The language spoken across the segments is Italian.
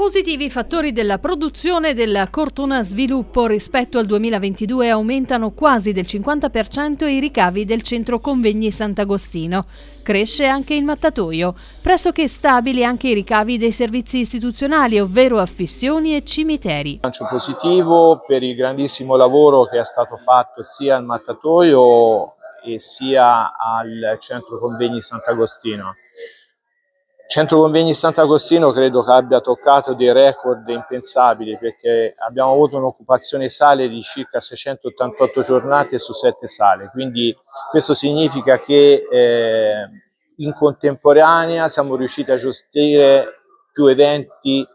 Positivi fattori della produzione della Cortona Sviluppo rispetto al 2022 aumentano quasi del 50% i ricavi del centro convegni Sant'Agostino. Cresce anche il mattatoio, pressoché stabili anche i ricavi dei servizi istituzionali, ovvero affissioni e cimiteri. Lancio positivo per il grandissimo lavoro che è stato fatto sia al mattatoio e sia al centro convegni Sant'Agostino. Centro Convegni Sant'Agostino credo che abbia toccato dei record impensabili perché abbiamo avuto un'occupazione sale di circa 688 giornate su 7 sale, quindi questo significa che eh, in contemporanea siamo riusciti a gestire più eventi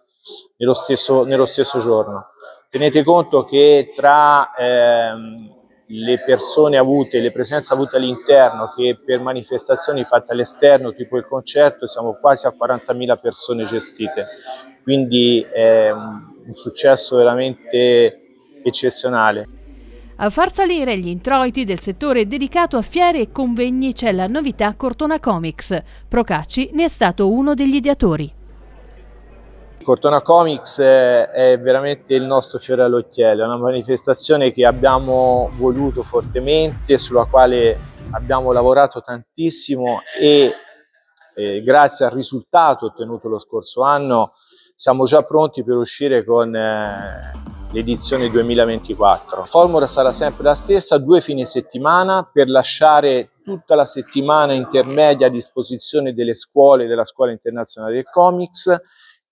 nello stesso, nello stesso giorno. Tenete conto che tra ehm, le persone avute, le presenze avute all'interno che per manifestazioni fatte all'esterno, tipo il concerto, siamo quasi a 40.000 persone gestite, quindi è un successo veramente eccezionale. A far salire gli introiti del settore dedicato a fiere e convegni c'è la novità Cortona Comics. Procacci ne è stato uno degli ideatori. Cortona Comics è veramente il nostro fiore all'occhiello, è una manifestazione che abbiamo voluto fortemente, sulla quale abbiamo lavorato tantissimo e eh, grazie al risultato ottenuto lo scorso anno siamo già pronti per uscire con eh, l'edizione 2024. La formula sarà sempre la stessa, due fine settimana per lasciare tutta la settimana intermedia a disposizione delle scuole della Scuola Internazionale del Comics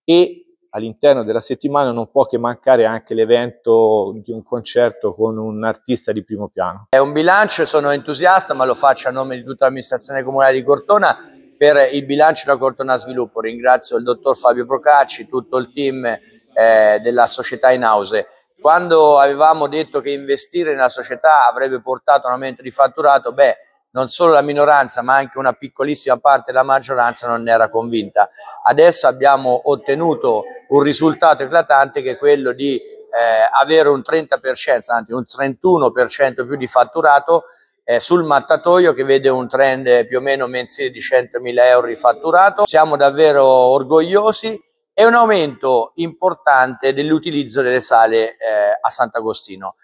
e all'interno della settimana non può che mancare anche l'evento di un concerto con un artista di primo piano. È un bilancio, sono entusiasta, ma lo faccio a nome di tutta l'amministrazione comunale di Cortona per il bilancio da Cortona Sviluppo. Ringrazio il dottor Fabio Procacci, tutto il team eh, della società in house. Quando avevamo detto che investire nella società avrebbe portato un aumento di fatturato, beh, non solo la minoranza ma anche una piccolissima parte della maggioranza non ne era convinta. Adesso abbiamo ottenuto un risultato eclatante che è quello di eh, avere un 30%, anzi un 31% più di fatturato eh, sul mattatoio che vede un trend più o meno mensile di 100.000 euro di fatturato. Siamo davvero orgogliosi e un aumento importante dell'utilizzo delle sale eh, a Sant'Agostino.